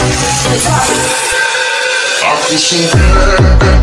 I feel so good.